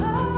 아!